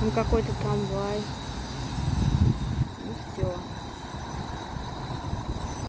Он какой-то трамвай.